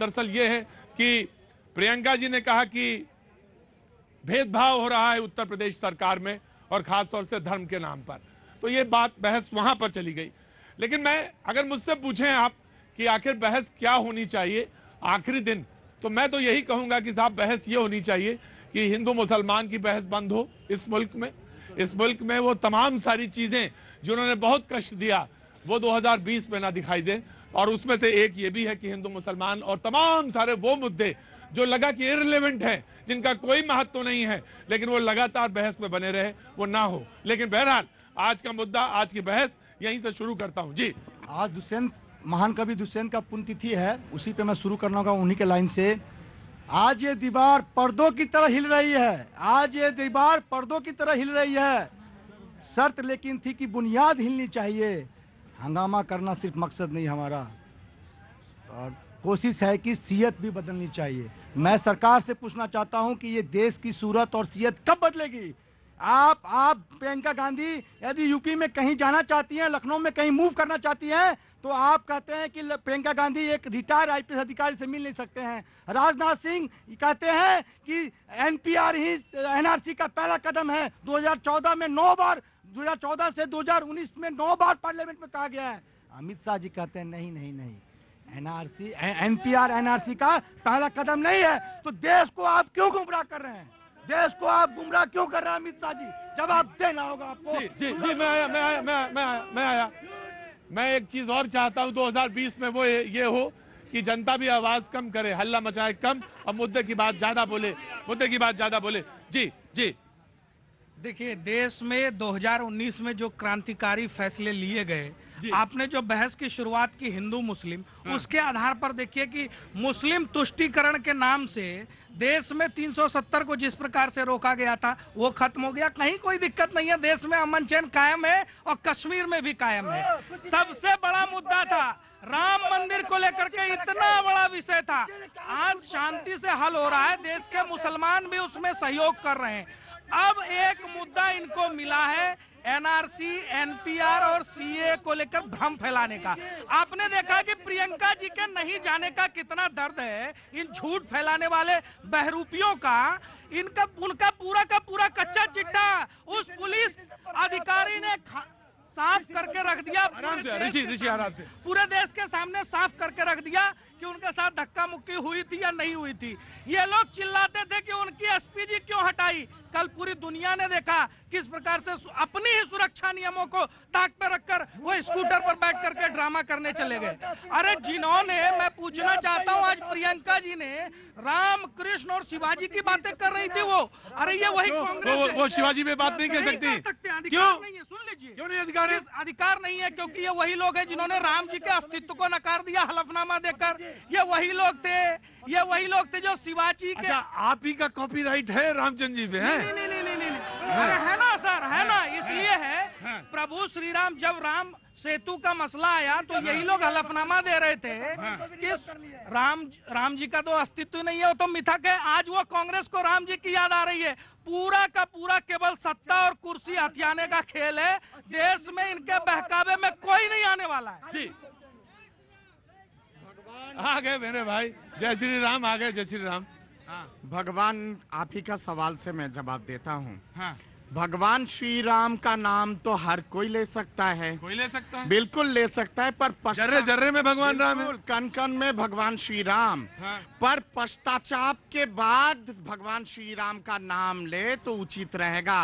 दरअसल ये है कि प्रियंका जी ने कहा कि भेदभाव हो रहा है उत्तर प्रदेश सरकार में और खासतौर से धर्म के नाम पर। तो ये बात बहस वहाँ पर चली गई। लेकिन मैं, अगर मुझसे पूछें आप कि आखिर बहस क्या होनी चाहिए आखिरी दिन तो मैं तो यही कहूँगा कि साहब, बहस ये होनी चाहिए कि हिंदू मुसलमान की बहस बंद हो इस मुल्क में। इस मुल्क में वो तमाम सारी चीज़ें जिन्होंने बहुत कष्ट दिया, वो 2020 में ना दिखाई दे। और उसमें से एक ये भी है कि हिंदू मुसलमान और तमाम सारे वो मुद्दे जो लगा कि इरिलेवेंट है, जिनका कोई महत्व तो नहीं है, लेकिन वो लगातार बहस में बने रहे, वो ना हो। लेकिन बहरहाल, आज का मुद्दा, आज की बहस, यहीं से शुरू करता हूँ। जी। आज दुष्यंत, महान कवि दुष्यंत का पुण्यतिथि है, उसी पे मैं शुरू करना होगा उन्हीं के लाइन से। आज ये दीवार पर्दों की तरह हिल रही है। आज ये दीवार पर्दों की तरह हिल रही है। शर्त लेकिन थी कि बुनियाद हिलनी चाहिए। हंगामा करना सिर्फ़ मकसद नहीं हमारा। और कोशिश है कि सीयत भी बदलनी चाहिए। मैं सरकार से पूछना चाहता हूँ कि ये देश की सूरत और सीयत कब बदलेगी? आप आप प्रियंका गांधी, यदि यूपी में कहीं जाना चाहती हैं, लखनऊ में कहीं मूव करना चाहती हैं तो आप कहते हैं कि प्रियंका गांधी एक रिटायर आईपीएस अधिकारी से मिल नहीं सकते हैं। राजनाथ सिंह कहते हैं कि एनपीआर ही एनआरसी का पहला कदम है। 2014 में नौ बार 2014 से 2019 में नौ बार पार्लियामेंट में कहा गया है। अमित शाह जी कहते हैं, नहीं नहीं नहीं। एनआरसी एनपीआर, एनआरसी का पहला कदम नहीं है। तो देश को आप क्यों गुमराह कर रहे हैं? देश को आप गुमराह क्यों कर रहे हैं, अमित शाह जी? जवाब देना होगा आपको। जी जी जी, मैं आया मैं आया, मैं मैं आया मैं आया। मैं एक चीज़ और चाहता हूँ 2020 में वो ये हो कि जनता भी आवाज़ कम करे, हल्ला मचाए कम, और मुद्दे की बात ज़्यादा बोले, मुद्दे की बात ज़्यादा बोले। जी जी। देखिए देश में 2019 में जो क्रांतिकारी फैसले लिए गए आपने जो बहस की शुरुआत की हिंदू मुस्लिम हाँ। उसके आधार पर देखिए कि मुस्लिम तुष्टीकरण के नाम से देश में 370 को जिस प्रकार से रोका गया था वो खत्म हो गया। कहीं कोई दिक्कत नहीं है देश में अमन चैन कायम है और कश्मीर में भी कायम है। सबसे बड़ा मुद्दा था राम मंदिर को लेकर के इतना बड़ा विषय था। आज शांति से हल हो रहा है देश के मुसलमान भी उसमें सहयोग कर रहे हैं। अब एक मुद्दा इनको मिला है एनआरसी, एनपीआर और सीए को लेकर भ्रम फैलाने का। आपने देखा कि प्रियंका जी के नहीं जाने का कितना दर्द है, इन झूठ फैलाने वाले बहरूपियों का, इनका, उनका पूरा का पूरा कच्चा चिट्ठा उस पुलिस साफ़ करके रख दिया आराम से ऋषि ऋषि आराम से। पूरे देश के सामने साफ़ करके रख दिया कि उनके साथ धक्का मुक्की हुई थी या नहीं हुई थी। ये लोग चिल्लाते थे कि उनकी एसपीजी क्यों हटाई? कल पूरी दुनिया ने देखा किस प्रकार से अपनी ही सुरक्षा नियमों को ताक पे रखकर वो स्कूटर पर बैठ करके ड्रामा करने चले गए। अरे जिन्होंने मैं पूछना चाहता हूँ आज प्रियंका जी ने राम कृष्ण और शिवाजी की बातें कर रही थी वो। अरे ये वही कांग्रेस वो, वो शिवाजी में बात नहीं कर सकते, सकती क्यों? नहीं है सुन लीजिए। क्यों नहीं अधिकार है अधिकार नहीं है क्योंकि ये वही लोग हैं जिन्होंने राम जी के अस्तित्व को नकार दिया हलफनामा देकर ये वही लोग थे ये वही लोग थे जो शिवाजी के अच्छा आप ही का कॉपीराइट है रामचंद्र जी पे नहीं है नहीं नहीं नहीं नहीं नहीं। अरे है ना सर है ना है। प्रभु श्री राम जब राम सेतु का मसला आया तो यही लोग हलफनामा दे रहे थे। कि राम राम जी का तो अस्तित्व नहीं है वो तो मिथक है। आज वो कांग्रेस को राम जी की याद आ रही है। पूरा का पूरा केवल सत्ता और कुर्सी हथियाने का खेल है। देश में इनके बहकावे में कोई नहीं आने वाला है। जी। आ गए मेरे भाई जय श्री राम आ गए जय श्री राम हाँ भगवान आप ही का सवाल से मैं जवाब देता हूँ। हाँ। भगवान श्री राम का नाम तो हर कोई ले सकता है। कोई ले सकता है? बिल्कुल ले सकता है पर जर्रे जर्रे में भगवान राम है। कन कण में भगवान श्री राम हाँ। पर पश्चाताप के बाद भगवान श्री राम का नाम ले तो उचित रहेगा।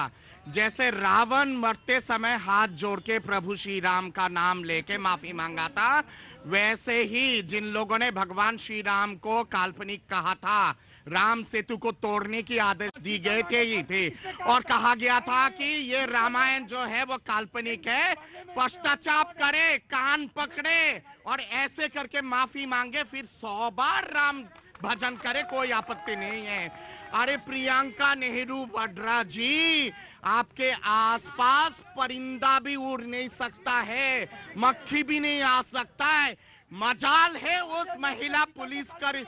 जैसे रावण मरते समय हाथ जोड़ के प्रभु श्री राम का नाम लेके माफ़ी मांगा था वैसे ही जिन लोगों ने भगवान श्री राम को काल्पनिक कहा था राम सेतु को तोड़ने की आदेश दी गए थे ही थे। और कहा गया था कि ये रामायण जो है वो काल्पनिक है। पश्चाताप करे, कान पकड़े और ऐसे करके माफ़ी मांगे, फिर सौ बार राम भजन करे, कोई आपत्ति नहीं है। अरे प्रियंका नेहरू वड्रा जी, आपके आसपास परिंदा भी उड़ नहीं सकता है, मक्खी भी नहीं आ सकता है। मजाल है उस महिला पुलिस कर,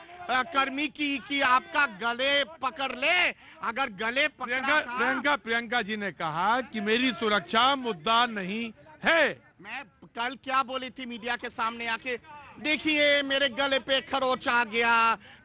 कर्मी की कि आपका गले पकड़ ले। अगर गले पकड़ा प्रियंका प्रियंका प्रियंका जी ने कहा कि मेरी सुरक्षा मुद्दा नहीं है। मैं कल क्या बोली थी मीडिया के सामने आके? देखिए, मेरे गले पे खरोच आ गया,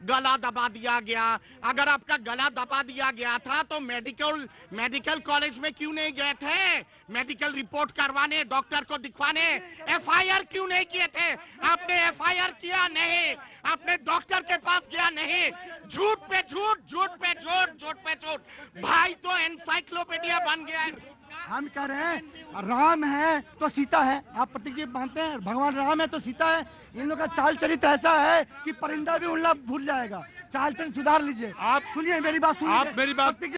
गला दबा दिया गया। अगर आपका गला दबा दिया गया था तो मेडिकल मेडिकल कॉलेज में क्यों नहीं गए थे? मेडिकल रिपोर्ट करवाने, डॉक्टर को दिखवाने, एफआईआर क्यों नहीं किए थे? आपने एफआईआर किया नहीं, आपने डॉक्टर के पास गया नहीं। झूठ पे झूठ झूठ पे झूठ झूठ पे झूठ। भाई तो एनसाइक्लोपीडिया बन गया है। हम कह रहे हैं राम है तो सीता है। आप प्रतीक जी मानते हैं भगवान राम है तो सीता है। इन लोग का चाल चरित्र ऐसा है कि परिंदा भी उल्ला भूल जाएगा। चाल चरित्र सुधार लीजिए। आप- सुनिए मेरी बात सुनिए। आप मेरी बात-